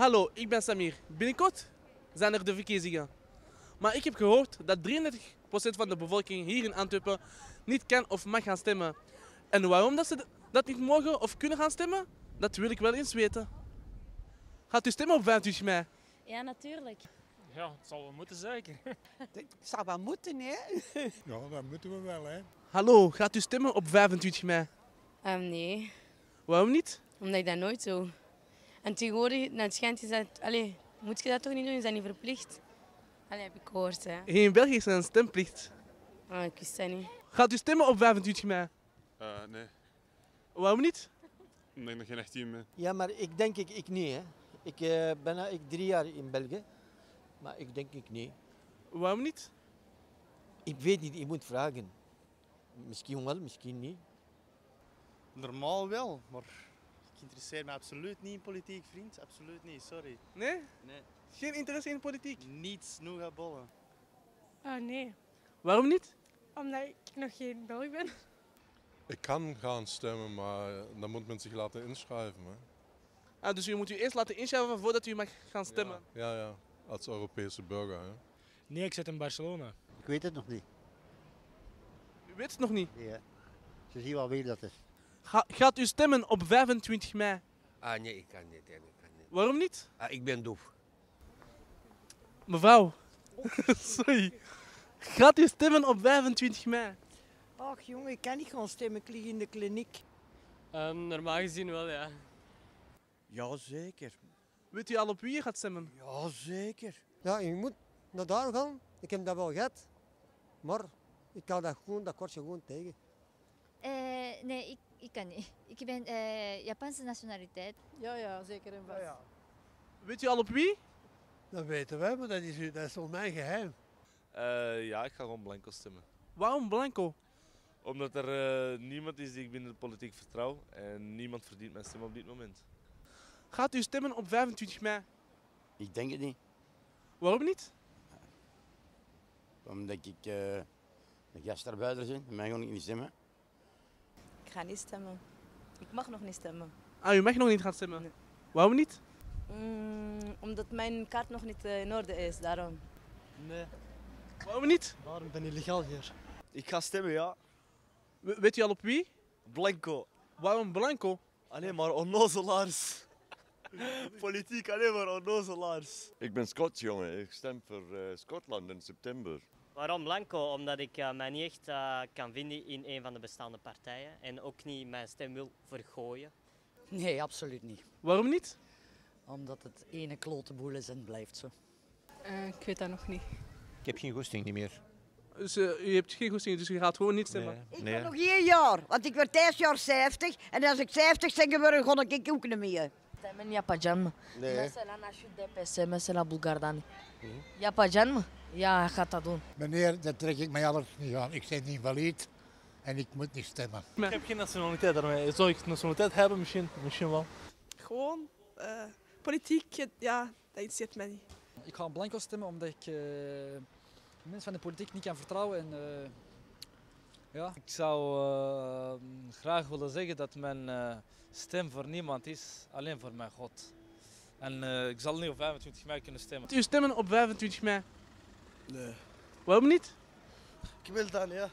Hallo, ik ben Samir. Binnenkort zijn er de verkiezingen. Maar ik heb gehoord dat 33% van de bevolking hier in Antwerpen niet kan of mag gaan stemmen. En waarom dat ze dat niet mogen of kunnen gaan stemmen, dat wil ik wel eens weten. Gaat u stemmen op 25 mei? Ja, natuurlijk. Ja, het zal wel moeten zeker. Het zou wel moeten, hè? Ja, dat moeten we wel, hè. Hallo, gaat u stemmen op 25 mei? Ehm, nee, Waarom niet? omdat ik dat nooit doe. En tegenwoordig, naar het schijnt, is dat... Allee, moet je dat toch niet doen? Is dat niet verplicht? Allee, heb ik gehoord, hè. Hier in België is er een stemplicht. Ah, ik wist dat niet. Gaat u stemmen op 25 mei? Uh, nee, Waarom niet? omdat ik nog geen 18 ben. Ja, maar ik denk ik, ik niet. Hè. Ik eh, ben al- ik drie jaar in België, maar ik denk ik niet. Waarom niet? Ik weet niet, ik moet vragen. Misschien wel, misschien niet. Normaal wel, maar ik interesseer me absoluut niet in politiek, vriend. Absoluut niet, sorry. Nee? Nee. Geen interesse in politiek? Niets, noega bollen. Ah nee, Waarom niet? omdat ik nog geen Belg ben. Ik kan gaan stemmen, maar dan moet men zich laten inschrijven. Hè. Ah, dus u moet u eerst laten inschrijven voordat u mag gaan stemmen. Ja, ja, als Europese burger. Hè. Nee, ik zit in Barcelona. Ik weet het nog niet. U weet het nog niet. Ja. Ze zien wel wie dat is. Ga- gaat u stemmen op 25 mei? Ah nee, ik kan niet. Ik kan niet. Waarom niet? Ah, ik ben doof. Mevrouw. Sorry. Gaat u stemmen op 25 mei? Ach jongen, ik kan niet gaan stemmen, ik lig in de kliniek. Ehm, normaal gezien wel, ja. Ja, zeker. Weet u al op wie u gaat stemmen? Ja, zeker. Ja, je moet naar daar gaan. Ik heb dat wel gehad. Maar ik kan dat gewoon, dat kortje gewoon tegen. Eh, nee, ik, ik kan niet. Ik ben eh, Japanse nationaliteit. Ja, ja, zeker en vast. Weet u al op wie? Dat weten wij, maar dat is, dat is voor mij geheim. Eh, ja, ik ga gewoon blanco stemmen. Waarom Blanco? Omdat er eh, niemand is die ik binnen de politiek vertrouw en niemand verdient mijn stem op dit moment. Gaat u stemmen op 25 mei? Ik denk het niet. Waarom niet? Omdat ik uh, de gastarbeiders ben. En mij ga ik niet stemmen. Ik ga niet stemmen. Ik mag nog niet stemmen. Ah, u mag nog niet gaan stemmen. Waarom niet? Mm, omdat mijn kaart nog niet eh, in orde is, daarom. Nee, Waarom niet? waarom ben je illegaal hier? Ik ga stemmen, ja. We- weet u al op wie? Blanco. Waarom Blanco? Alleen maar onnozelaars. Politiek alleen maar onnozelaars. Ik ben Scots, jongen. Ik stem voor eh, Schotland in september. Waarom Blanco? Omdat ik eh, mij niet echt eh, kan vinden in een van de bestaande partijen. En ook niet mijn stem wil vergooien. Nee, absoluut niet. Waarom niet? Omdat het ene klote boel is en blijft zo. Eh, ik weet dat nog niet. Ik heb geen goesting niet meer. Dus u hebt geen goesting, dus u gaat gewoon niet stemmen. Ik ben nog één jaar, want ik word deze jaar 50. En als ik 50 ben geworden, ga ik ook niet meer. Stemmen ja pajan. Nee. Mesela na DPS, mesela Bulgardan. Ja pajan. Ja, hij gaat dat doen. Meneer, dat trek ik mij alles niet aan. Ik ben invalide en ik moet niet stemmen. Ik heb geen nationaliteit daarmee. Zou ik nationaliteit hebben? Misschien, misschien wel. Gewoon, eh, politiek, ja, dat interesseert mij niet. Ik ga blanco stemmen omdat ik eh, mensen van de politiek niet kan vertrouwen. En, eh, ja. Ik zou eh, graag willen zeggen dat mijn eh, stem voor niemand is, alleen voor mijn God. En eh, ik zal niet op 25 mei kunnen stemmen. U stemmen op 25 mei? Nee. Waarom niet? Ik wil dan, ja.